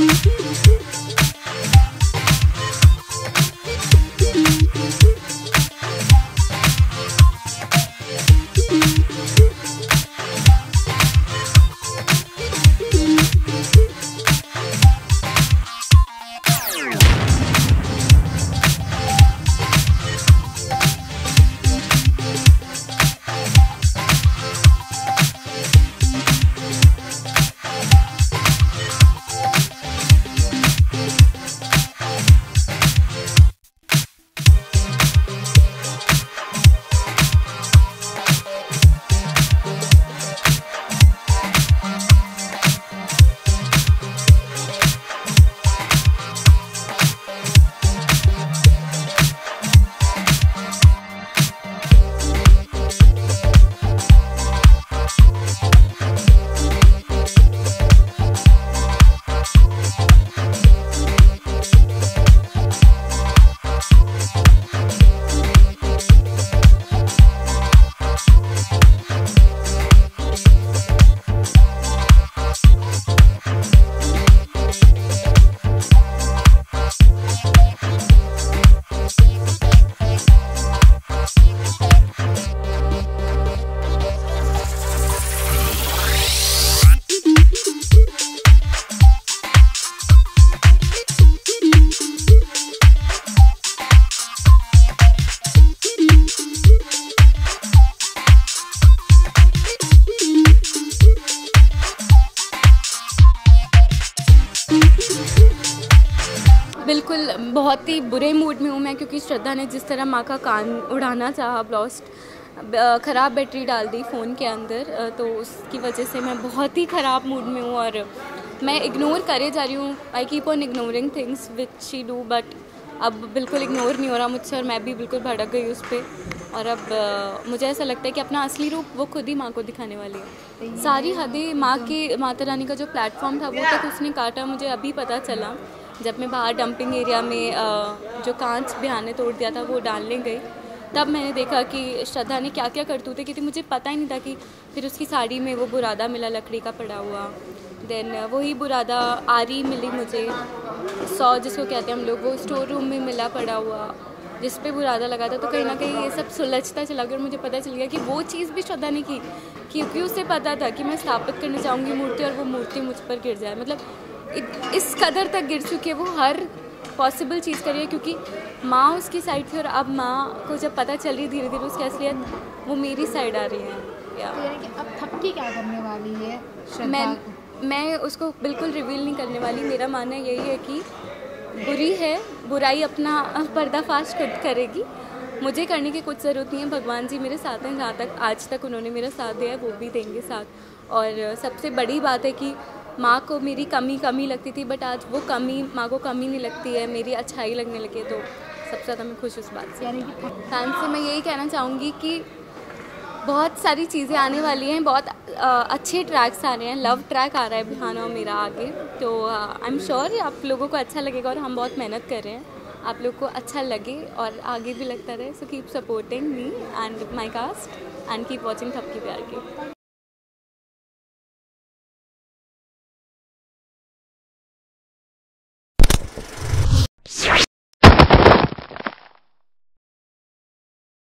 Mm-hmm. बिल्कुल बहुत ही बुरे मूड में हूँ मैं, क्योंकि श्रद्धा ने जिस तरह माँ का कान उड़ाना चाहा ब्लॉस्ट ख़राब बैटरी डाल दी फ़ोन के अंदर तो उसकी वजह से मैं बहुत ही ख़राब मूड में हूँ और मैं इग्नोर करे जा रही हूँ। I keep on ignoring things which she do but अब बिल्कुल इग्नोर नहीं हो रहा मुझसे और मैं भी बिल्कुल भड़क गई उस पर और अब मुझे ऐसा लगता है कि अपना असली रूप वो खुद ही माँ को दिखाने वाली है। सारी हदें माँ की, माता रानी का जो प्लेटफॉर्म था वो तक उसने काटा, मुझे अभी पता चला। जब मैं बाहर डंपिंग एरिया में जो कांच बिहार ने तोड़ दिया था, वो डालने गई। तब मैंने देखा कि श्रद्धा ने क्या क्या करतूते की थी, मुझे पता ही नहीं था कि फिर उसकी साड़ी में वो बुरादा मिला, लकड़ी का पड़ा हुआ। देन वही बुरादा आरी मिली मुझे। सौ जिसको कहते हैं हम लोग, वो स्टोर रूम में मिला, पड़ा हुआ। जिस पे बुरादा लगा था तो कहीं ना कहीं ये सब सुलझता चला गया और मुझे पता चल गया कि वो चीज़ भी श्रद्धा ने की। क्योंकि उसे पता था कि मैं स्थापित करना चाहूँगी मूर्ति और वो मूर्ति मुझ पर गिर जाए। मतलब इस कदर तक गिर चुकी है वो हर पॉसिबल चीज़ कर रही है क्योंकि माँ उसकी साइड थी और अब माँ को जब पता चल रही धीरे धीरे उसकी असलियत वो मेरी साइड आ रही है। या तो अब थपकी क्या करने वाली है मैं मैं उसको बिल्कुल रिवील नहीं करने वाली। मेरा मानना यही है कि बुरी है बुराई अपना पर्दाफाश खुद करेगी। मुझे करने की कुछ ज़रूरत नहीं है। भगवान जी मेरे साथ हैं जहाँ तक आज तक उन्होंने मेरा साथ दिया है वो भी देंगे साथ। और सबसे बड़ी बात है कि माँ को मेरी कमी कमी लगती थी बट आज वो कमी माँ को कमी नहीं लगती है मेरी अच्छाई लगने लगी तो सबसे ज़्यादा मैं खुश उस बात से। फ़ैन से मैं यही कहना चाहूँगी कि बहुत सारी चीज़ें आने वाली हैं बहुत अच्छे ट्रैक्स आ रहे हैं लव ट्रैक आ रहा है बिहाना और मेरा आगे तो आई एम श्योर आप लोगों को अच्छा लगेगा और हम बहुत मेहनत कर रहे हैं। आप लोग को अच्छा लगे और आगे भी लगता रहे so keep supporting me and my cast and keep watching Thapki प्यार की